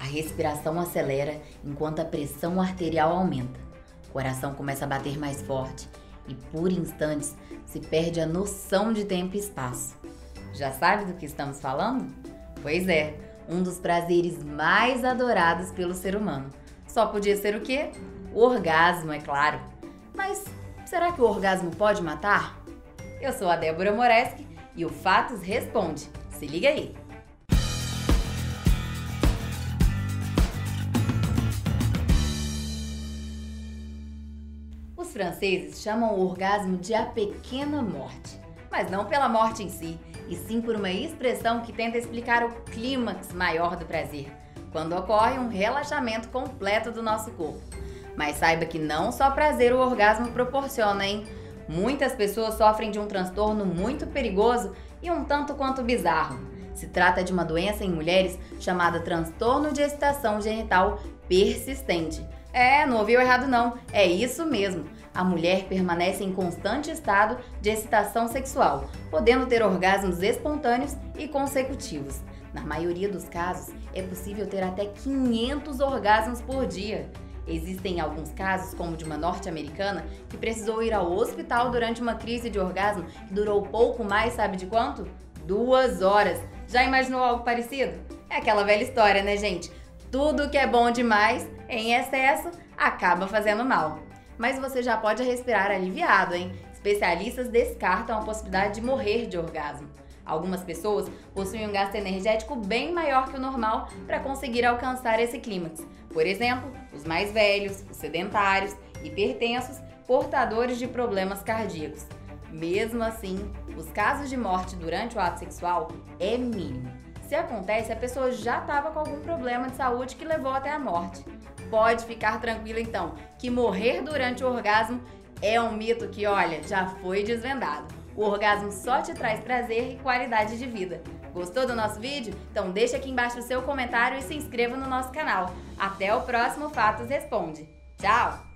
A respiração acelera enquanto a pressão arterial aumenta. O coração começa a bater mais forte e, por instantes, se perde a noção de tempo e espaço. Já sabe do que estamos falando? Pois é, um dos prazeres mais adorados pelo ser humano. Só podia ser o quê? O orgasmo, é claro. Mas será que o orgasmo pode matar? Eu sou a Débora Moreski e o Fatos Responde. Se liga aí! Os franceses chamam o orgasmo de a pequena morte, mas não pela morte em si, e sim por uma expressão que tenta explicar o clímax maior do prazer, quando ocorre um relaxamento completo do nosso corpo. Mas saiba que não só prazer o orgasmo proporciona, hein? Muitas pessoas sofrem de um transtorno muito perigoso e um tanto quanto bizarro. Se trata de uma doença em mulheres chamada transtorno de excitação genital persistente. É, não ouviu errado não, é isso mesmo. A mulher permanece em constante estado de excitação sexual, podendo ter orgasmos espontâneos e consecutivos. Na maioria dos casos, é possível ter até 500 orgasmos por dia. Existem alguns casos, como de uma norte-americana, que precisou ir ao hospital durante uma crise de orgasmo que durou pouco mais, sabe de quanto? Duas horas. Já imaginou algo parecido? É aquela velha história, né, gente? Tudo que é bom demais, em excesso, acaba fazendo mal. Mas você já pode respirar aliviado, hein? Especialistas descartam a possibilidade de morrer de orgasmo. Algumas pessoas possuem um gasto energético bem maior que o normal para conseguir alcançar esse clímax. Por exemplo, os mais velhos, os sedentários, hipertensos, portadores de problemas cardíacos. Mesmo assim, os casos de morte durante o ato sexual é mínimo. Se acontece, a pessoa já estava com algum problema de saúde que levou até a morte. Pode ficar tranquila então, que morrer durante o orgasmo é um mito que, olha, já foi desvendado. O orgasmo só te traz prazer e qualidade de vida. Gostou do nosso vídeo? Então deixa aqui embaixo o seu comentário e se inscreva no nosso canal. Até o próximo Fatos Responde. Tchau!